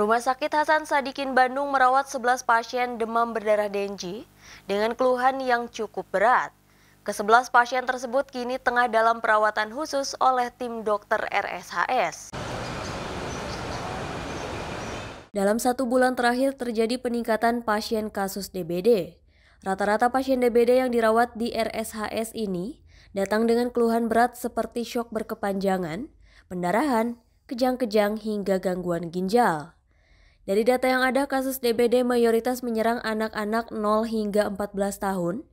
Rumah Sakit Hasan Sadikin Bandung merawat 11 pasien demam berdarah dengue dengan keluhan yang cukup berat. Ke-11 pasien tersebut kini tengah dalam perawatan khusus oleh tim dokter RSHS. Dalam satu bulan terakhir terjadi peningkatan pasien kasus DBD. Rata-rata pasien DBD yang dirawat di RSHS ini datang dengan keluhan berat seperti syok berkepanjangan, pendarahan, kejang-kejang hingga gangguan ginjal. Dari data yang ada, kasus DBD mayoritas menyerang anak-anak 0 hingga 14 tahun,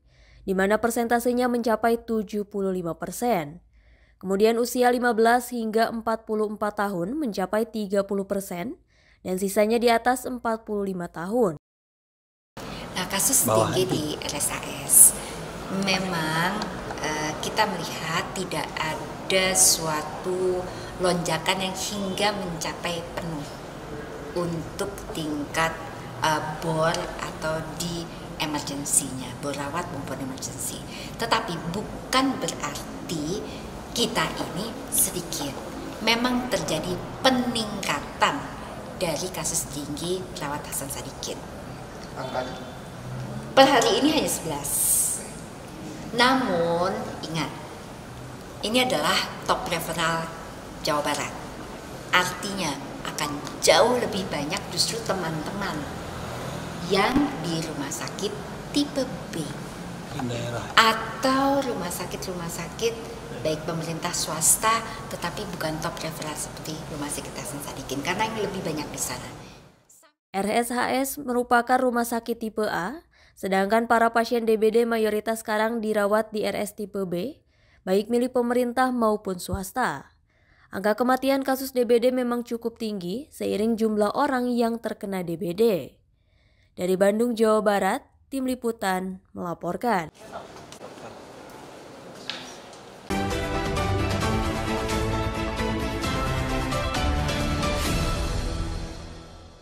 di mana persentasenya mencapai 75 persen. Kemudian usia 15 hingga 44 tahun mencapai 30 persen, dan sisanya di atas 45 tahun. Nah, kasus tinggi di RSAS memang uh, kita melihat tidak ada suatu lonjakan yang hingga mencapai penuh untuk tingkat uh, bor atau di emergensinya, bor rawat maupun emergensi. Tetapi bukan berarti kita ini sedikit. Memang terjadi peningkatan dari kasus tinggi perawat Hasan Sadikin. Angkanya? Per hari ini hanya 11. Namun ingat, ini adalah top referral Jawa Barat. Artinya akan jauh lebih banyak justru teman-teman yang di rumah sakit tipe B atau rumah sakit-rumah sakit baik pemerintah swasta tetapi bukan top referral seperti rumah sakit Hasan Sadikin karena yang lebih banyak di sana. RSHS merupakan rumah sakit tipe A, sedangkan para pasien DBD mayoritas sekarang dirawat di RS tipe B, baik milik pemerintah maupun swasta. Angka kematian kasus DBD memang cukup tinggi seiring jumlah orang yang terkena DBD. Dari Bandung, Jawa Barat, Tim Liputan melaporkan.